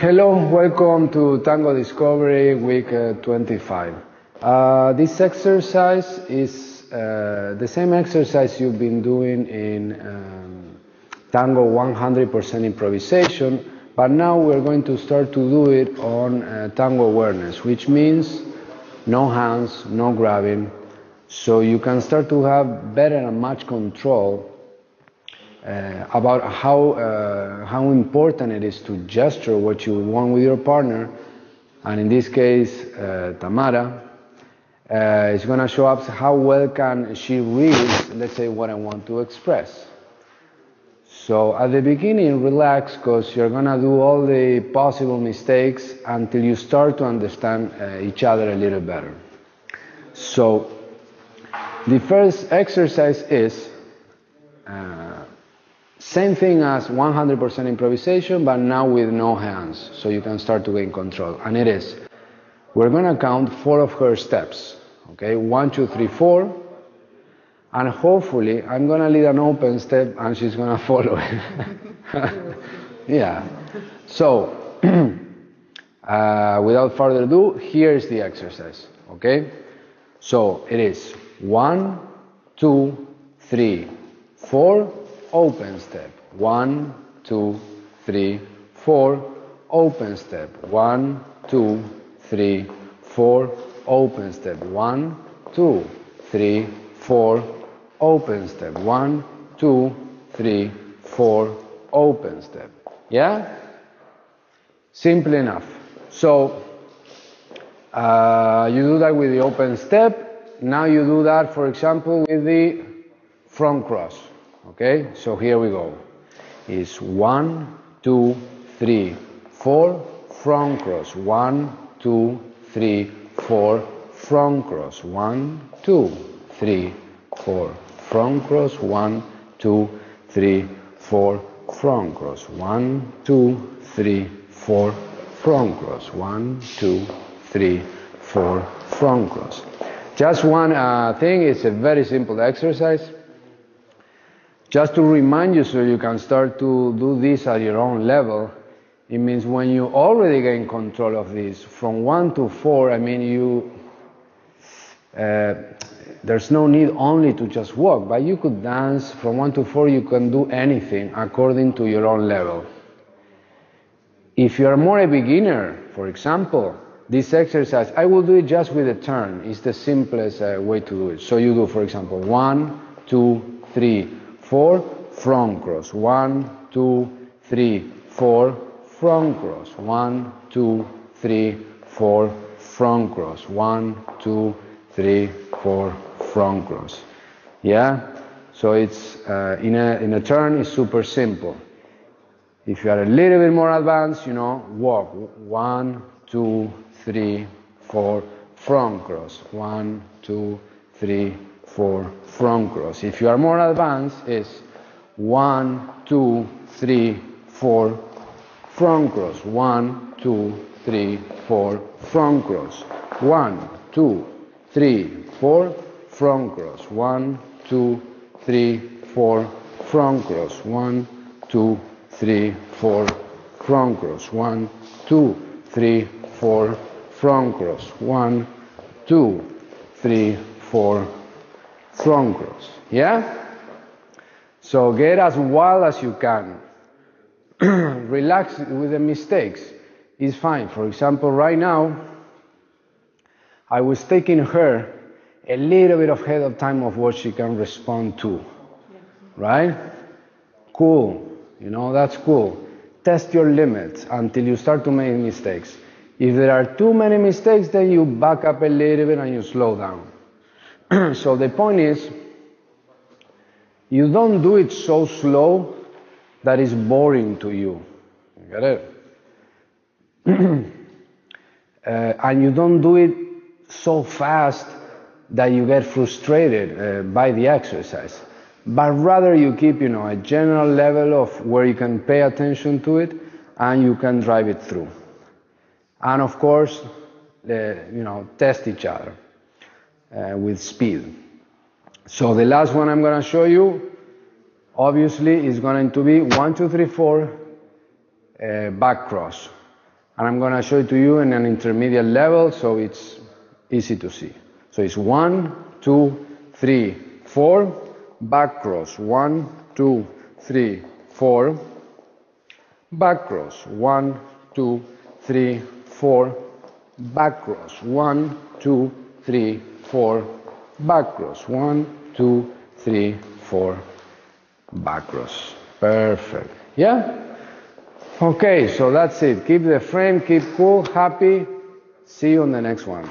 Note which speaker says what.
Speaker 1: Hello, welcome to Tango Discovery Week uh, 25. Uh, this exercise is uh, the same exercise you've been doing in um, Tango 100% improvisation, but now we're going to start to do it on uh, Tango awareness, which means no hands, no grabbing, so you can start to have better and much control about how, uh, how important it is to gesture what you want with your partner. And in this case, uh, Tamara uh, is going to show up how well can she read, let's say, what I want to express. So at the beginning, relax because you're going to do all the possible mistakes until you start to understand uh, each other a little better. So the first exercise is uh, same thing as 100% improvisation, but now with no hands, so you can start to gain control. And it is, we're to count four of her steps. Okay, one, two, three, four. And hopefully, I'm to lead an open step and she's to follow it. yeah. So, uh, without further ado, here's the exercise. Okay? So, it is one, two, three, four, open step. One, two, three, four, open step. One, two, three, four, open step. One, two, three, four, open step. One, two, three, four, open step. Yeah? Simple enough. So, uh, you do that with the open step. Now you do that, for example, with the front cross. Okay, so here we go. It's one, two, three, four, front cross. One, two, three, four, front cross. One, two, three, four, front cross. One, two, three, four, front cross. One, two, three, four, front cross. One, two, three, four, front cross. Just one uh, thing, it's a very simple exercise. Just to remind you so you can start to do this at your own level, it means when you already gain control of this, from one to four, I mean, you, uh, there's no need only to just walk, but you could dance from one to four, you can do anything according to your own level. If you're more a beginner, for example, this exercise, I will do it just with a turn. It's the simplest uh, way to do it. So you do, for example, one, two, three, four, front cross. One, two, three, four, front cross. One, two, three, four, front cross. One, two, three, four, front cross. Yeah? So it's uh, in, a, in a turn, it's super simple. If you are a little bit more advanced, you know, walk. One, two, three, four, front cross. One, two, three, four, front cross. If you are more advanced, it's one, two, three, four, front cross. One, two, three, four, front cross. One, two, three, four, front cross. One, two, three, four, front cross. One, two, three, four, front cross. One, two, three, four, front cross. One, two, three, four, front cross. Yeah? So get as wild as you can. Relax with the mistakes. It's fine. For example, right now, I was taking her a little bit ahead of time of what she can respond to. Right? Cool. You know, that's cool. Test your limits until you start to make mistakes. If there are too many mistakes, then you back up a little bit and you slow down. so the point is, you don't do it so slow that is boring to you. you get it? uh, and you don't do it so fast that you get frustrated uh, by the exercise. But rather you keep, you know, a general level of where you can pay attention to it and you can drive it through. And of course, the, you know, test each other uh, with speed. So the last one I'm going to show you, obviously, is going to be one, two, three, four, uh, back cross. And I'm going to show it to you in an intermediate level so it's easy to see. So it's one, two, three, four, back cross, one, two, three, four, back cross, one, two, three, four, back cross, one, two, three, four, back cross, one, two, three, four, back cross. Perfect. Yeah? Okay, so that's it. Keep the frame, keep cool, happy. See you on the next one.